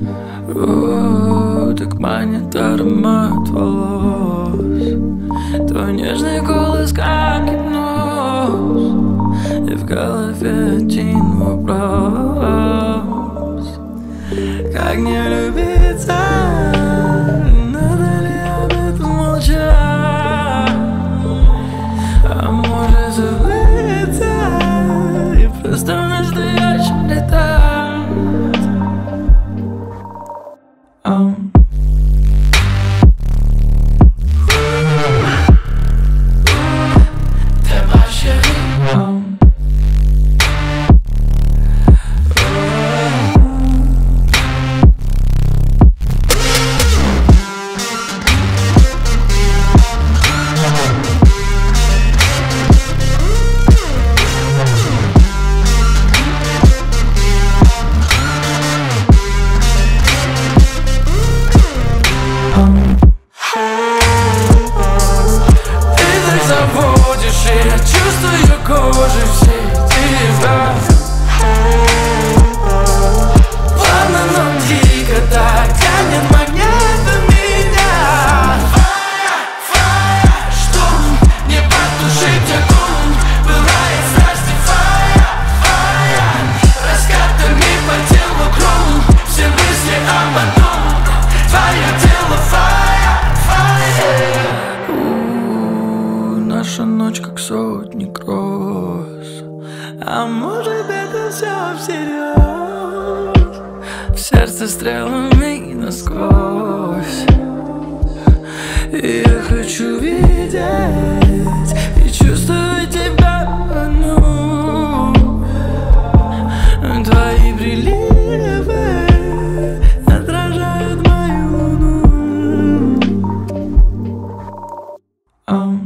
О, так манит аромат волос Твой нежный голос, как гипноз. И в голове один вопрос. Как не любиться Надо ли об этом молчать? А может забыться И просто в настоящем летать Наша ночь как сотни гроз А может это все всерьез Сердце стрелами насквозь. И я хочу видеть и чувствовать тебя одну. Твои приливы отражают мою луну um.